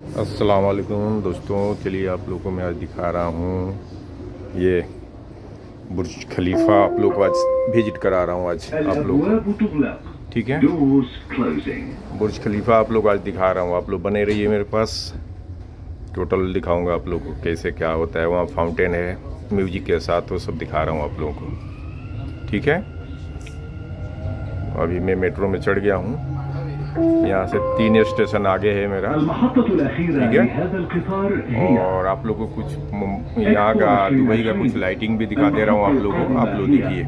अस्सलाम वालेकुम दोस्तों चलिए आप लोगों को मैं आज दिखा रहा हूँ। ये बुर्ज खलीफा आप लोग को आज विज़िट करा रहा हूँ आज आप लोग। ठीक है? बुर्ज खलीफा आप लोग आज दिखा रहा हूँ। आप लोग बने रहिए मेरे पास। टोटल दिखाऊँगा आप लोग को कैसे क्या होता है। वहाँ फाउंटेन है म्यूज़िक के साथ वो सब दिखा रहा हूँ आप लोगों को। ठीक है? अभी मैं मेट्रो में चढ़ गया हूँ। यहाँ से तीन स्टेशन आगे है मेरा ठीक है और आप लोगों को कुछ यहाँ का दुबई का कुछ लाइटिंग भी दिखा दे रहा हूँ आप लोगों को आप लोग देखिए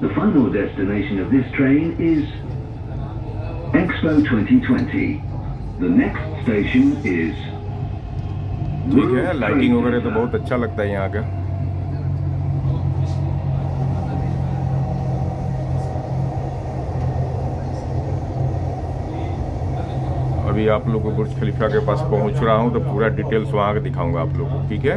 The final destination of this train is Expo 2020. The next station is ठीक है लाइटिंग वगैरह तो बहुत अच्छा लगता है यहाँ का अभी आप लोगों को बुर्ज खलीफा के पास पहुंच रहा हूं तो पूरा डिटेल्स वहां का दिखाऊंगा आप लोगों को ठीक है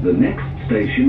The next station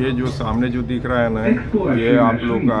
ये जो सामने जो दिख रहा है ना ये आप लोग का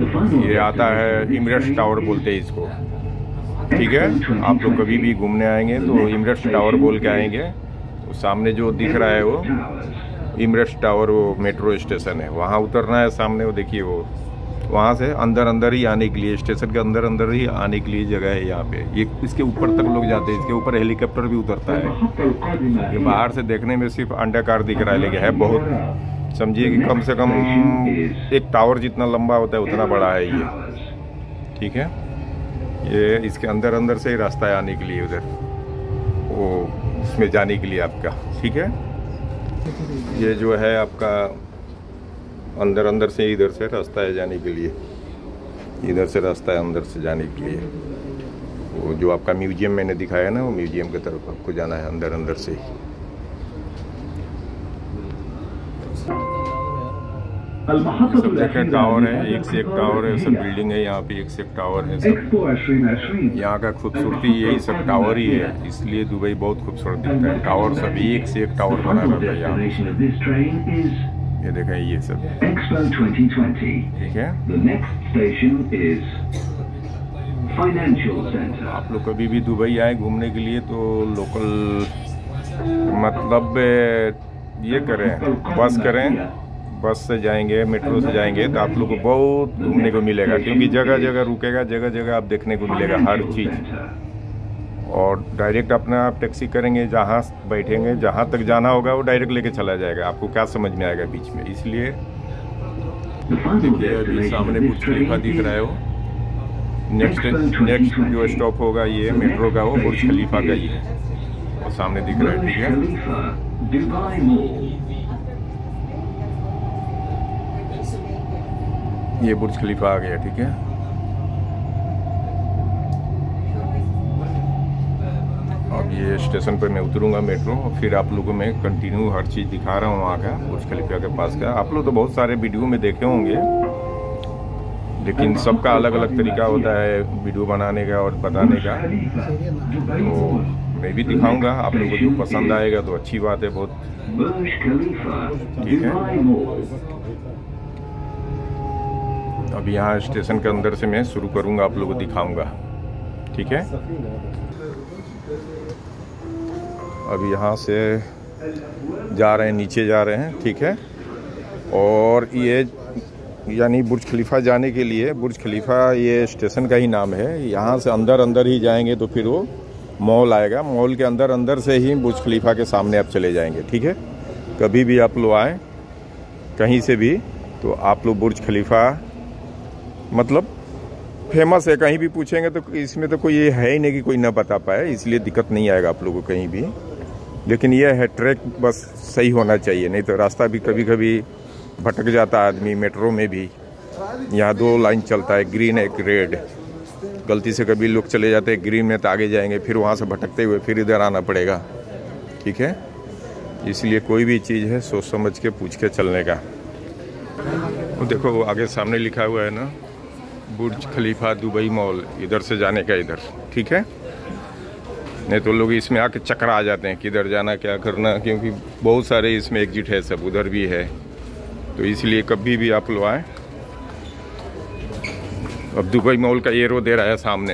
The final ये आता है इमरेट्स टावर बोलते हैं इसको ठीक है? आप लोग कभी भी घूमने आएँगे तो इमरट्स टावर बोल के आएँगे। तो सामने जो दिख रहा है वो, इमरट्स टावर, वो मेट्रो स्टेशन है। वहाँ उतरना है, सामने वो देखिए वो। वहाँ से अंदर अंदर ही आने के लिए, स्टेशन के अंदर अंदर ही आने के लिए जगह है यहाँ पे। ये इसके ऊपर तक लोग जाते हैं, इसके ऊपर हेलीकॉप्टर भी उतरता है। ये बाहर से देखने में सिर्फ़ अंडाकार दिख रहा है, लेकिन है बहुत। समझिए कि कम से कम एक टावर जितना लंबा होता है, उतना बड़ा है ये। ठीक है? ये इसके अंदर अंदर से ही रास्ता है आने के लिए उधर। वो इसमें जाने के लिए आपका, ठीक है? ये जो है आपका अंदर अंदर से इधर से रास्ता है जाने के लिए। इधर से रास्ता है अंदर से जाने के लिए। वो जो आपका म्यूज़ियम मैंने दिखाया ना, वो म्यूज़ियम की तरफ़ आपको जाना है अंदर अंदर से। ही सब टावर है एक से एक टावर है सब बिल्डिंग है यहाँ पे एक से एक टावर है सब। यहाँ का खूबसूरती यही सब टावर ही है इसलिए दुबई बहुत खूबसूरत दिखता है। टावर सब एक से एक टावर बना रहता है यहाँ। ये देखें ये सब। ठीक है? आप लोग कभी भी दुबई आए घूमने के लिए तो लोकल मतलब ये करें बस करें। बस से जाएँगे, मेट्रो से जाएँगे तो आप लोग को बहुत घूमने को मिलेगा, क्योंकि जगह जगह रुकेगा, जगह जगह आप देखने को मिलेगा, हर चीज़। और डायरेक्ट अपना आप टैक्सी करेंगे, जहाँ बैठेंगे, जहाँ तक जाना होगा, वो डायरेक्ट लेके चला जाएगा। आपको क्या समझ में आएगा बीच में? इसलिए सामने this खलीफा दिख रहा है वो। नेक्स्ट नेक्स्ट जो स्टॉप होगा, ये मेट्रो का वो, बुर्ज खलीफा का ही है। वो सामने दिख रहा है, ठीक है? ये बुर्ज खलीफा आ गया, ठीक है? अब ये स्टेशन पर मैं उतरूँगा मेट्रो, फिर आप लोगों में कंटिन्यू हर चीज़ दिखा रहा हूँ वहाँ का, बुर्ज खलीफा के पास का। आप लोग तो बहुत सारे वीडियो में देखे होंगे, लेकिन सबका अलग अलग तरीका होता है वीडियो बनाने का और बताने का। तो मैं भी दिखाऊँगा, आप लोगों को जो पसंद आएगा तो अच्छी बात है, बहुत। ठीक है। अब यहाँ स्टेशन के अंदर से मैं शुरू करूँगा, आप लोगों को दिखाऊँगा। ठीक है? अब यहाँ से जा रहे हैं, नीचे जा रहे हैं, ठीक है? और ये यानी बुर्ज खलीफा जाने के लिए, बुर्ज खलीफा ये स्टेशन का ही नाम है। यहाँ से अंदर अंदर ही जाएँगे तो फिर वो मॉल आएगा। मॉल के अंदर अंदर से ही बुर्ज खलीफा के सामने आप चले जाएँगे, ठीक है? कभी भी आप लोग आए, कहीं से भी तो आप लोग बुर्ज खलीफा मतलब फ़ेमस है, कहीं भी पूछेंगे तो इसमें तो कोई ये है ही नहीं कि कोई ना बता पाए, इसलिए दिक्कत नहीं आएगा आप लोगों को कहीं भी। लेकिन यह है ट्रैक बस सही होना चाहिए, नहीं तो रास्ता भी कभी कभी भटक जाता है आदमी मेट्रो में भी। यहाँ दो लाइन चलता है ग्रीन एक रेड गलती से कभी लोग चले जाते हैं ग्रीन में तो आगे जाएँगे, फिर वहाँ से भटकते हुए फिर इधर आना पड़ेगा। ठीक है? इसलिए कोई भी चीज़ है, सोच समझ के, पूछ के चलने का। देखो, आगे सामने लिखा हुआ है ना बुर्ज खलीफा दुबई मॉल, इधर से जाने का इधर, ठीक है? नहीं तो लोग इसमें आके चक्कर आ जाते हैं किधर जाना क्या करना, क्योंकि बहुत सारे इसमें एग्जिट है सब, उधर भी है। तो इसलिए कभी भी आप लोग आए अब दुबई मॉल का ये रो दे रहा है सामने।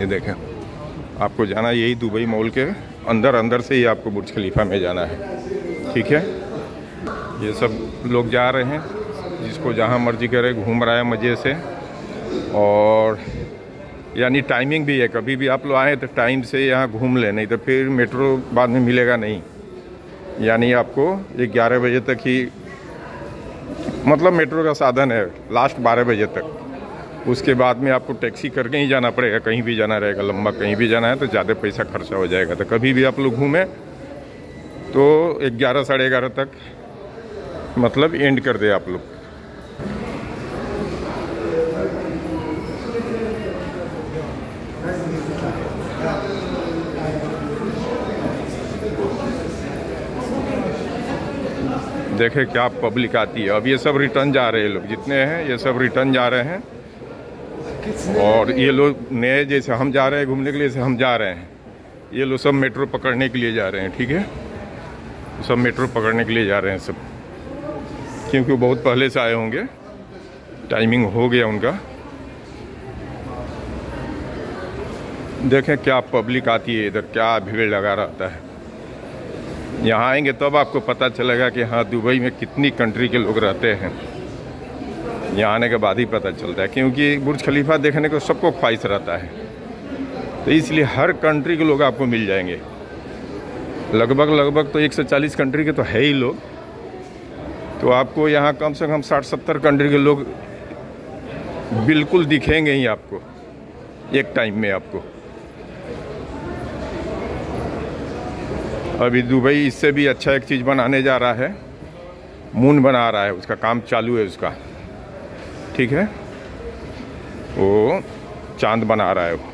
ये देखें, आपको जाना यही दुबई मॉल के अंदर अंदर से ही आपको बुर्ज खलीफा में जाना है, ठीक है? ये सब लोग जा रहे हैं, जिसको जहाँ मर्ज़ी करे, घूम रहा है मज़े से। और यानी टाइमिंग भी है, कभी भी आप लोग आए तो टाइम से यहाँ घूम लें, नहीं तो फिर मेट्रो बाद में मिलेगा नहीं। यानी आपको ग्यारह बजे तक ही मतलब मेट्रो का साधन है लास्ट बारह बजे तक। उसके बाद में आपको टैक्सी करके ही जाना पड़ेगा, कहीं भी जाना रहेगा, लंबा कहीं भी जाना है तो ज़्यादा पैसा खर्चा हो जाएगा। तो कभी भी आप लोग घूमें तो ग्यारह साढ़े ग्यारह तक मतलब एंड कर दे आप लोग। देखे क्या पब्लिक आती है। अब ये सब रिटर्न जा रहे हैं लोग। जितने हैं, ये सब रिटर्न जा रहे हैं। और ये लोग नए जैसे हम जा रहे हैं, घूमने के लिए जैसे हम जा रहे हैं। ये लोग सब मेट्रो पकड़ने के लिए जा रहे हैं, ठीक है? सब मेट्रो पकड़ने के लिए जा रहे हैं सब। क्योंकि वो बहुत पहले से आए होंगे। टाइमिंग हो गया उनका। देखें क्या पब्लिक आती है इधर, क्या भीड़ लगा रहता है। यहाँ आएँगे तब आपको पता चलेगा कि हाँ दुबई में कितनी कंट्री के लोग रहते हैं। यहाँ आने के बाद ही पता चलता है, क्योंकि बुर्ज खलीफा देखने को सबको ख्वाहिश रहता है। तो इसलिए हर कंट्री के लोग आपको मिल जाएँगे। लगभग लगभग तो 140 कंट्री के तो है ही लोग। तो आपको यहाँ कम से कम 60-70 कंट्री के लोग बिल्कुल दिखेंगे ही आपको, एक टाइम में आपको। अभी दुबई इससे भी अच्छा एक चीज़ बनाने जा रहा है मून बना रहा है, उसका काम चालू है उसका। ठीक है? वो चाँद बना रहा है वो।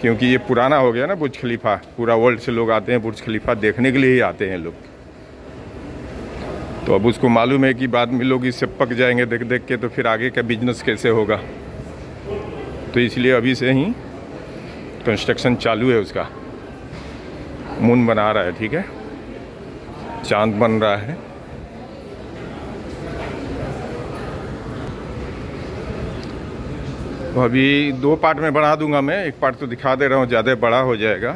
क्योंकि ये पुराना हो गया ना बुर्ज खलीफा, पूरा वर्ल्ड से लोग आते हैं बुर्ज खलीफा देखने के लिए ही आते हैं लोग। तो अब उसको मालूम है कि बाद में लोग इससे पक जाएँगे देख देख के तो फिर आगे का बिज़नेस कैसे होगा? तो इसलिए अभी से ही कंस्ट्रक्शन चालू है उसका। मून बना रहा है, ठीक है? चाँद बन रहा है। तो अभी दो पार्ट में बना दूँगा मैं। एक पार्ट तो दिखा दे रहा हूँ, ज़्यादा बड़ा हो जाएगा।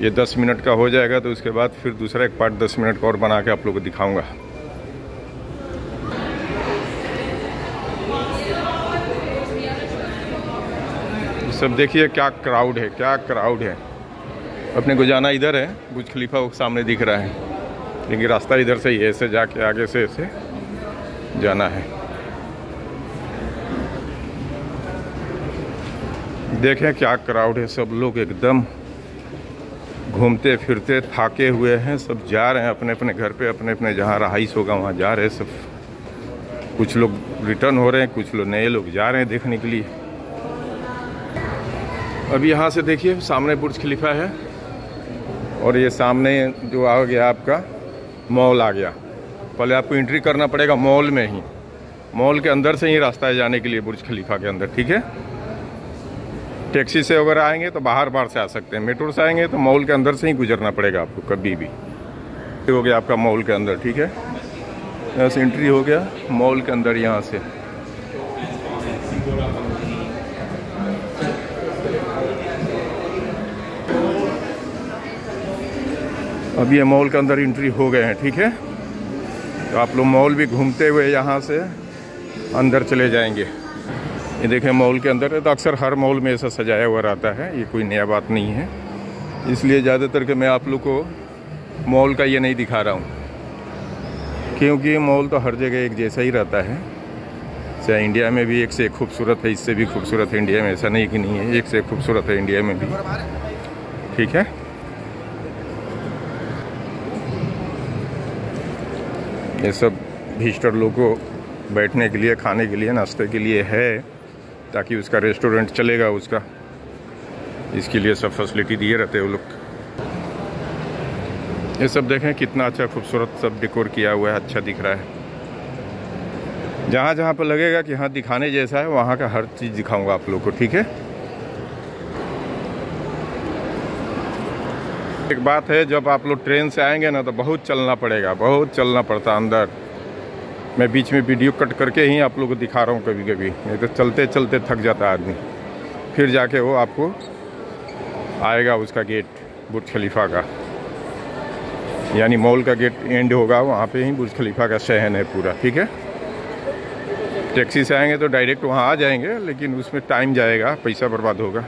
ये दस मिनट का हो जाएगा तो उसके बाद फिर दूसरा एक पार्ट दस मिनट का और बना के आप लोग को दिखाऊँगा। सब देखिए, क्या क्राउड है, क्या क्राउड है। अपने को जाना इधर है बुज खलीफा वो सामने दिख रहा है। लेकिन रास्ता इधर से है ऐसे जाके आगे से ऐसे जाना है। देखें क्या क्राउड है, सब लोग एकदम घूमते फिरते थके हुए हैं, सब जा रहे हैं अपने अपने घर पे, अपने अपने जहाँ रहाइश होगा वहाँ जा रहे हैं सब। कुछ लोग रिटर्न हो रहे हैं, कुछ लोग नए लोग जा रहे हैं देखने के लिए। अब यहाँ से देखिए, सामने बुर्ज खलीफा है और ये सामने जो आ गया आपका, मॉल आ गया। पहले आपको एंट्री करना पड़ेगा मॉल में ही। मॉल के अंदर से ही रास्ता है जाने के लिए, बुर्ज खलीफा के अंदर, ठीक है? टैक्सी से अगर आएँगे तो बाहर बाहर से आ सकते हैं। मेट्रो से आएँगे तो मॉल के अंदर से ही गुजरना पड़ेगा आपको कभी भी। हो गया आपका मॉल के अंदर, ठीक है? यहाँ से एंट्री हो गया, मॉल के अंदर यहाँ से। अब ये मॉल के अंदर एंट्री हो गए हैं, ठीक है? तो आप लोग मॉल भी घूमते हुए यहाँ से अंदर चले जाएँगे। ये देखें मॉल के अंदर है तो अक्सर हर मॉल में ऐसा सजाया हुआ रहता है, ये कोई नया बात नहीं है। इसलिए ज़्यादातर के मैं आप लोग को मॉल का ये नहीं दिखा रहा हूँ। क्योंकि मॉल तो हर जगह एक जैसा ही रहता है। चाहे इंडिया में भी एक से एक खूबसूरत है, इससे भी खूबसूरत है, इंडिया में ऐसा नहीं कि नहीं है, एक से एक खूबसूरत है इंडिया में भी। ठीक है? ये सब विजिटर लोग को बैठने के लिए, खाने के लिए, नाश्ते के लिए है। ताकि उसका रेस्टोरेंट चलेगा उसका। इसके लिए सब फैसिलिटी दिए रहते वो लोग। ये सब देखें, कितना अच्छा खूबसूरत सब डेकोर किया हुआ है अच्छा दिख रहा है। जहाँ जहाँ पर लगेगा कि हाँ दिखाने जैसा है, वहाँ का हर चीज़ दिखाऊँगा आप लोग को, ठीक है? एक बात है, जब आप लोग ट्रेन से आएँगे ना तो बहुत चलना पड़ेगा, बहुत चलना पड़ता अंदर। मैं बीच में वीडियो कट करके ही आप लोग को दिखा रहा हूँ कभी कभी नहीं तो चलते चलते थक जाता आदमी। फिर जाके वो आपको आएगा उसका गेट, बुर्ज खलीफा का। यानी मॉल का गेट एंड होगा, वहाँ पे ही बुर्ज खलीफा का शहन है पूरा, ठीक है? टैक्सी से आएँगे तो डायरेक्ट वहाँ आ जाएँगे, लेकिन उसमें टाइम जाएगा, पैसा बर्बाद होगा।